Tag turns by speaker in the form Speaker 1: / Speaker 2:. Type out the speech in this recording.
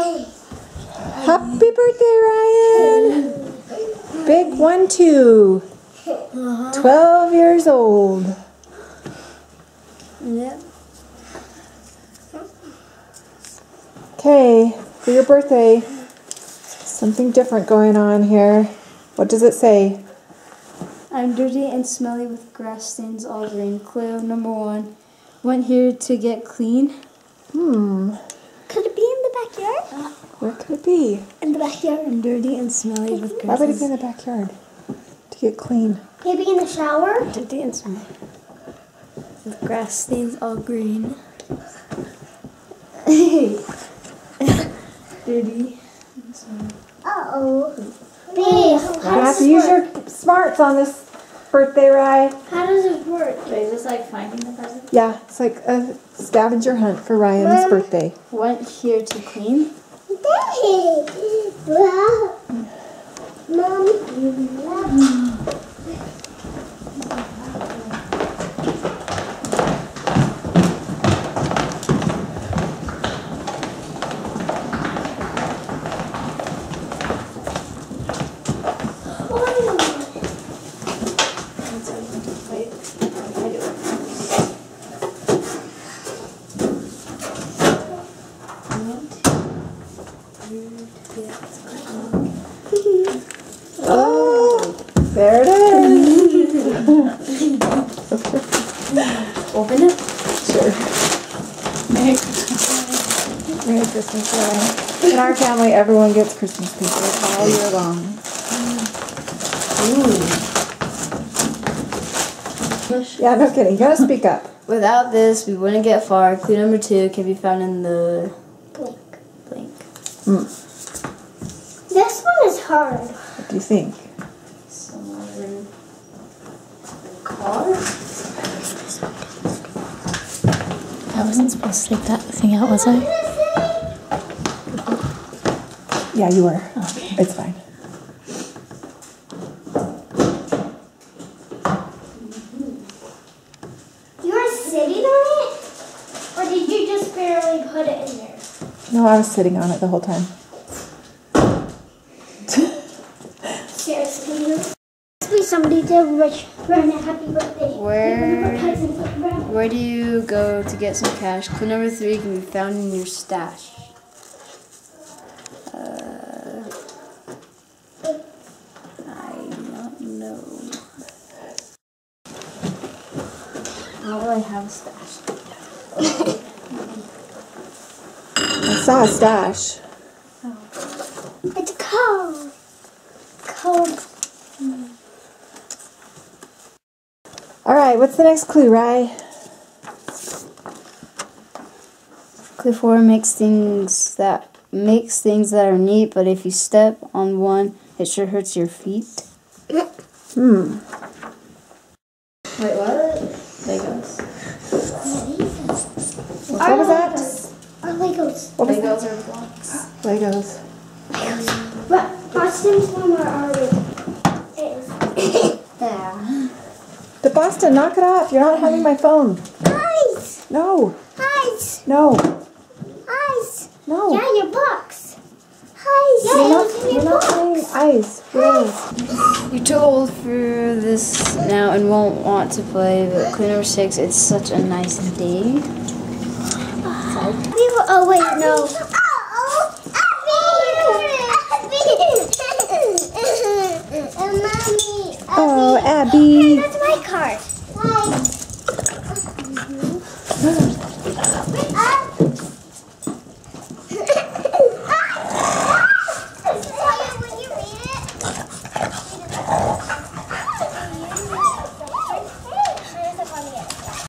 Speaker 1: Happy birthday, Ryan! Big one, two. 12 years old.
Speaker 2: Yeah.
Speaker 1: Okay, for your birthday, something different going on here. What does it say?
Speaker 2: I'm dirty and smelly with grass stains all green. Clue number one. Went here to get clean.
Speaker 1: Hmm,
Speaker 3: Could it be in the backyard?
Speaker 1: Where could it be?
Speaker 3: In the backyard.
Speaker 2: I'm dirty and smelly with
Speaker 1: Why would it be in the backyard? To get clean.
Speaker 3: Maybe in the shower?
Speaker 2: Dirty and smelly. With grass stains all green. dirty.
Speaker 3: Uh-oh. Babe,
Speaker 1: You have to use your smarts on this birthday, Ry.
Speaker 3: How does it work?
Speaker 2: Wait, is this like finding the present?
Speaker 1: Yeah, it's like a scavenger hunt for Ryan's
Speaker 3: Mom.
Speaker 1: birthday.
Speaker 2: Went here to clean.
Speaker 3: Daddy! Wow. Mom.
Speaker 1: Oh, there it is.
Speaker 2: Open it.
Speaker 1: Sure. Merry Christmas. Merry Christmas, Ryan. In our family, everyone gets Christmas papers all year long. Ooh. Yeah, no kidding. You gotta speak up.
Speaker 2: Without this, we wouldn't get far. Clue number two can be found in the. Hmm.
Speaker 3: This one is hard.
Speaker 1: What do you think?
Speaker 2: Somewhere in car.
Speaker 4: I wasn't supposed to take that thing out, was I?
Speaker 1: Yeah, you were.
Speaker 4: Okay.
Speaker 1: It's fine.
Speaker 3: You were sitting on it? Or did you just barely put it in there?
Speaker 1: No, I was sitting on it the whole time.
Speaker 3: Seriously, you be somebody to wish Ren a happy birthday.
Speaker 2: Where-
Speaker 3: One of our cousins like Ren.
Speaker 2: Where do you go to get some cash? Clue number three can be found in your stash. Uh, I don't know. I don't really have a stash.
Speaker 1: I saw a stash.
Speaker 3: It's a cold. Cold.
Speaker 1: All right, what's the next clue, Ry?
Speaker 2: Clue four makes things that makes things that are neat, but if you step on one, it sure hurts your feet.
Speaker 1: Hmm.
Speaker 2: Wait, what? Legos.
Speaker 1: What was that?
Speaker 3: Our Legos.
Speaker 1: What?
Speaker 2: Legos are blocks.
Speaker 1: Legos.
Speaker 3: But Boston's one where our is.
Speaker 2: Yeah.
Speaker 1: The Boston, knock it off. You're not having my phone.
Speaker 3: Eyes!
Speaker 1: No,
Speaker 3: Eyes!
Speaker 1: no,
Speaker 3: Eyes!
Speaker 1: no.
Speaker 3: Yeah, your box. Eyes! Yeah,
Speaker 1: You're not, you're
Speaker 3: your
Speaker 1: not
Speaker 3: box.
Speaker 1: playing ice. Rose.
Speaker 2: You're too old for this now and won't want to play, but Clue number six, it's such a nice day.
Speaker 3: Oh wait, no. Oh, Abby. Abby! Mommy!
Speaker 1: Oh, Abby!
Speaker 3: That's my card.